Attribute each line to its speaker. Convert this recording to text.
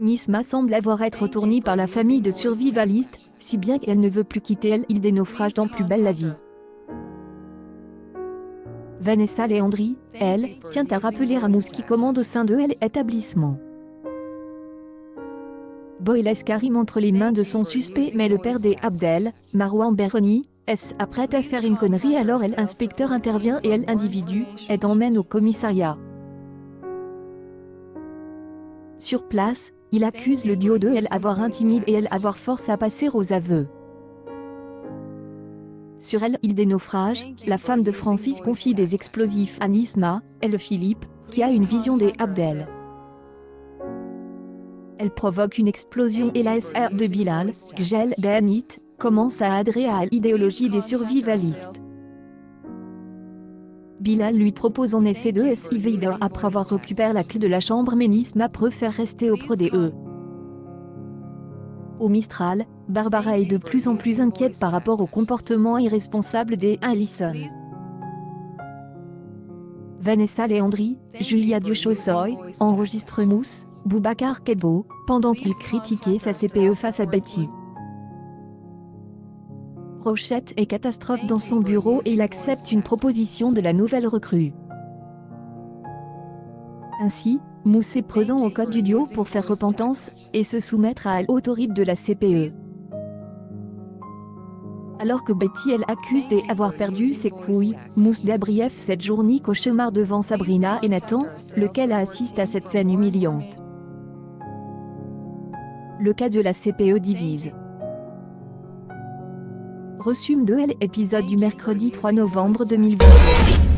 Speaker 1: Nisma semble avoir être tournée par la famille de survivalistes, si bien qu'elle ne veut plus quitter l'île des naufrages dans Plus belle la vie. Vanessa Léandri, elle, tient à rappeler Mousse qui commande au sein de l'établissement. Boy laisse Karim entre les mains de son suspect mais le père des Abdel, Marwan Beroni, est apprête à faire une connerie alors elle inspecteur intervient et elle individu, est emmène au commissariat. Sur place, il accuse le duo de elle avoir intimide et elle avoir force à passer aux aveux. Sur elle, il des naufrages, la femme de Francis confie des explosifs à Nisma, elle Philippe, qui a une vision des Abdel. Elle provoque une explosion et la SR de Bilal, Gel Benit, commence à adhérer à l'idéologie des survivalistes. Bilal lui propose en effet de SIV après avoir récupéré la clé de la chambre mais Nisma préfère rester auprès des E. Au Mistral, Barbara est de plus en plus inquiète par rapport au comportement irresponsable des Allison. Vanessa Léandri, Julia Diochossoy, enregistre Mousse, Boubacar Kebo, pendant qu'il critiquait sa CPE face à Betty. Rochette est catastrophe dans son bureau et il accepte une proposition de la nouvelle recrue. Ainsi, Mousse est présent au code du duo pour faire repentance et se soumettre à l'autorité de la CPE. Alors que Betty elle accuse d'avoir perdu ses couilles, Mousse d'abrief cette journée cauchemar devant Sabrina et Nathan, lequel assiste à cette scène humiliante. Le cas de la CPE divise. Reçume de L épisode du mercredi 3 novembre 2022.